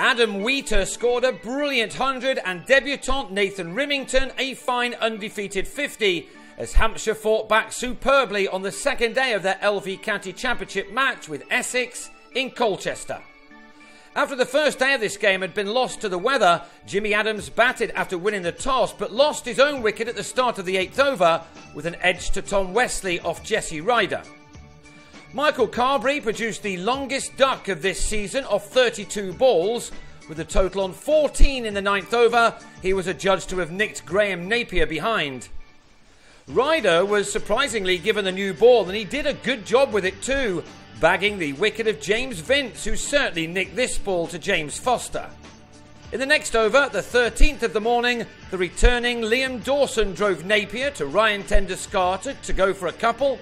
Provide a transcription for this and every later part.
Adam Wheater scored a brilliant 100 and debutant Nathan Rimmington a fine undefeated 50 as Hampshire fought back superbly on the second day of their LV County Championship match with Essex in Colchester. After the first day of this game had been lost to the weather, Jimmy Adams batted after winning the toss but lost his own wicket at the start of the eighth over with an edge to Tom Westley off Jesse Ryder. Michael Carberry produced the longest duck of this season of 32 balls. With a total on 14 in the ninth over, he was adjudged to have nicked Graham Napier behind. Ryder was surprisingly given the new ball and he did a good job with it too, bagging the wicket of James Vince, who certainly nicked this ball to James Foster. In the next over, the 13th of the morning, the returning Liam Dawson drove Napier to Ryan Ten to go for a couple,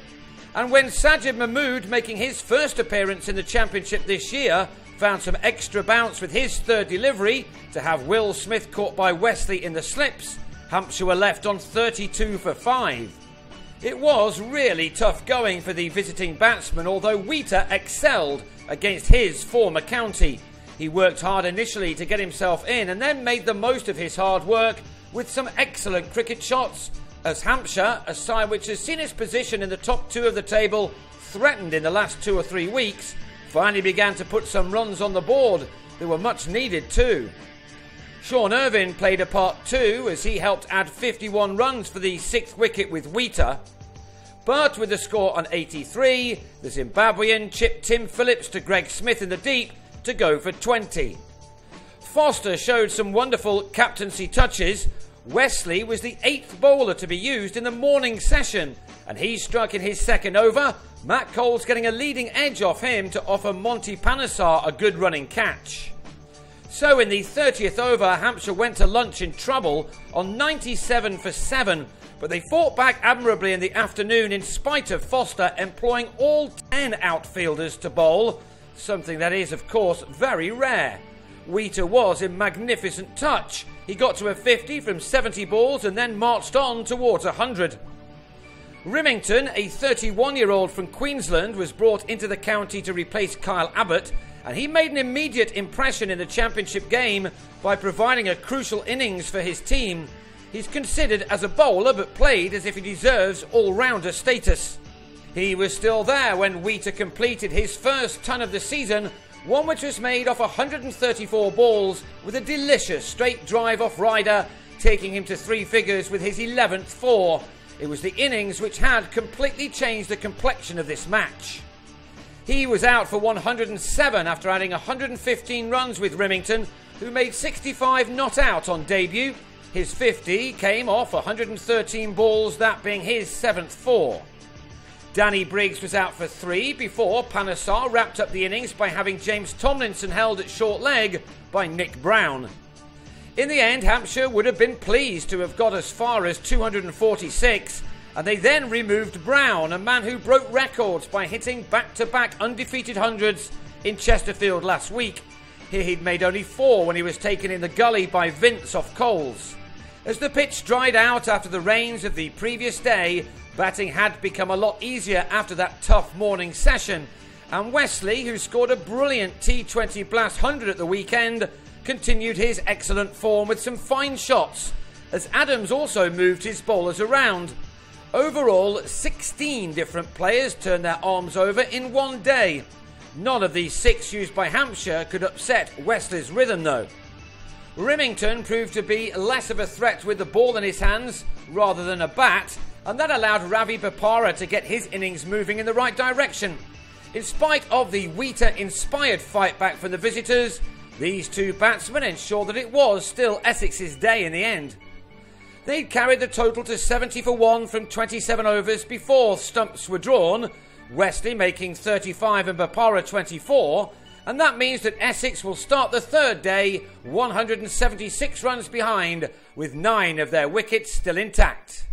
and when Sajid Mahmood, making his first appearance in the Championship this year, found some extra bounce with his third delivery to have Will Smith caught by Westley in the slips, Hampshire were left on 32 for 5. It was really tough going for the visiting batsman, although Wheater excelled against his former county. He worked hard initially to get himself in and then made the most of his hard work with some excellent cricket shots as Hampshire, a side which has seen its position in the top two of the table threatened in the last two or three weeks, finally began to put some runs on the board. They were much needed too. Sean Ervine played a part too as he helped add 51 runs for the sixth wicket with Wheater. But with the score on 83, the Zimbabwean chipped Tim Phillips to Greg Smith in the deep to go for 20. Foster showed some wonderful captaincy touches Westley was the eighth bowler to be used in the morning session, and he struck in his second over. Matt Coles getting a leading edge off him to offer Monty Panesar a good running catch. So in the 30th over, Hampshire went to lunch in trouble on 97 for 7, but they fought back admirably in the afternoon in spite of Foster employing all 10 outfielders to bowl, something that is, of course, very rare. Wheater was in magnificent touch. He got to a 50 from 70 balls and then marched on towards 100. Rimmington, a 31 year old from Queensland, was brought into the county to replace Kyle Abbott, and he made an immediate impression in the championship game by providing a crucial innings for his team. He's considered as a bowler but played as if he deserves all rounder status. He was still there when Wheater completed his first ton of the season one which was made off 134 balls with a delicious straight drive off Ryder, taking him to three figures with his 11th four. It was the innings which had completely changed the complexion of this match. He was out for 107 after adding 115 runs with Rimmington, who made 65 not out on debut. His 50 came off 113 balls, that being his seventh four. Danny Briggs was out for three before Panesar wrapped up the innings by having James Tomlinson held at short leg by Nick Browne. In the end, Hampshire would have been pleased to have got as far as 246, and they then removed Browne, a man who broke records by hitting back to back undefeated hundreds in Chesterfield last week. Here he'd made only four when he was taken in the gully by Vince off Coles. As the pitch dried out after the rains of the previous day, Batting had become a lot easier after that tough morning session, and Westley, who scored a brilliant T20 Blast 100 at the weekend, continued his excellent form with some fine shots, as Adams also moved his bowlers around. Overall, 16 different players turned their arms over in one day. None of these six used by Hampshire could upset Westley's rhythm, though. Rimmington proved to be less of a threat with the ball in his hands rather than a bat, and that allowed Ravi Bopara to get his innings moving in the right direction. In spite of the Wheater inspired fight back from the visitors, these two batsmen ensured that it was still Essex's day in the end. They'd carried the total to 70 for 1 from 27 overs before stumps were drawn, Westley making 35 and Bopara 24, and that means that Essex will start the third day 176 runs behind, with nine of their wickets still intact.